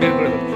বের করে দেবো